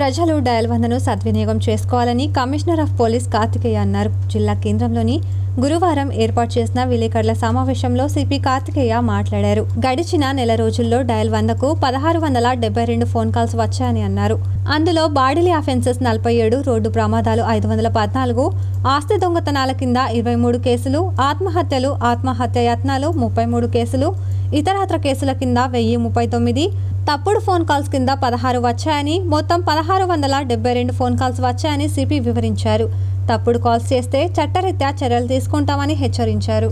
ప్రజలు డయల్ వందను సద్వినియోగం చేసుకోవాలని కమిషనర్ ఆఫ్ పోలీస్ కార్తికేయ అన్నారు. జిల్లా కేంద్రంలోని గురువారం ఏర్పాటు చేసిన విలేకరుల సమావేశంలో సిపి కార్తికేయ మాట్లాడారు. గడిచిన నెల రోజుల్లో డయల్ వందకు పదహారు వందల డెబ్బై రెండు ఫోన్ కాల్స్ వచ్చాయని అన్నారు. అందులో బాడీలీ అఫెన్సెస్ నలభై ఏడు రోడ్డు ప్రమాదాలు ఐదు వందల పద్నాలుగు ఆస్తి దొంగతనాల కింద ఇరవై మూడు కేసులు ఆత్మహత్యలు ఆత్మహత్య యత్నాలు ముప్పై మూడు కేసులు ఇతరత్ర కేసుల కింద వెయ్యి ముప్పై తొమ్మిది తప్పుడు ఫోన్ కాల్స్ కింద పదహారు వచ్చాయని మొత్తం పదహారు వందల డెబ్బై రెండు ఫోన్ కాల్స్ వచ్చాయని సిపి వివరించారు. తప్పుడు కాల్స్ చేస్తే చట్టరీత్యా చర్యలు తీసుకుంటామని హెచ్చరించారు.